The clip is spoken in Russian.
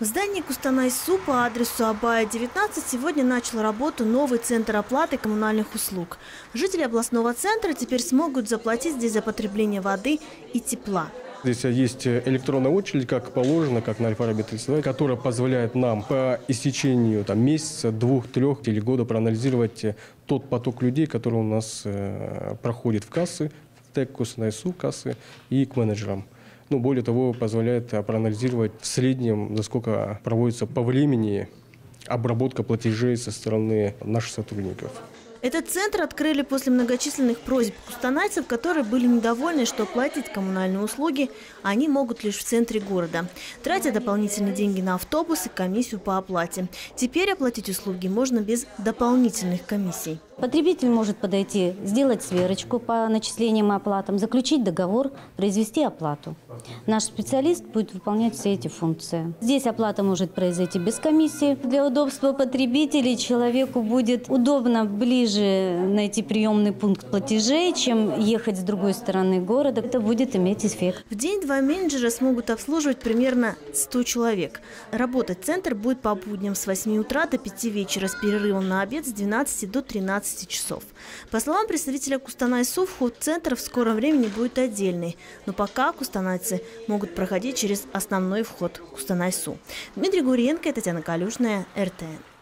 В здании Кустанай-Су по адресу Абая, 19 сегодня начал работу новый центр оплаты коммунальных услуг. Жители областного центра теперь смогут заплатить здесь за потребление воды и тепла. Здесь есть электронная очередь, как положено, как на Альфа-Раби 32, которая позволяет нам по истечению там, месяца, двух, трех или года проанализировать тот поток людей, который у нас э, проходит в кассы, в ТЭК, Кустанай-Су кассы и к менеджерам. Ну, более того, позволяет проанализировать в среднем, за сколько проводится по времени обработка платежей со стороны наших сотрудников. Этот центр открыли после многочисленных просьб кустанайцев, которые были недовольны, что платить коммунальные услуги они могут лишь в центре города, тратя дополнительные деньги на автобус и комиссию по оплате. Теперь оплатить услуги можно без дополнительных комиссий. Потребитель может подойти, сделать сверочку по начислениям и оплатам, заключить договор, произвести оплату. Наш специалист будет выполнять все эти функции. Здесь оплата может произойти без комиссии. Для удобства потребителей человеку будет удобно ближе найти приемный пункт платежей, чем ехать с другой стороны города. Это будет иметь эффект. В день два менеджера смогут обслуживать примерно 100 человек. Работать центр будет по будням с 8 утра до 5 вечера с перерывом на обед с 12 до 13 15 часов. По словам представителя Кустанай-Су, вход в центр в скором времени будет отдельный, но пока кустанайцы могут проходить через основной вход Кустанай-Су. Дмитрий Гуренко и Татьяна Калюшная, РТН.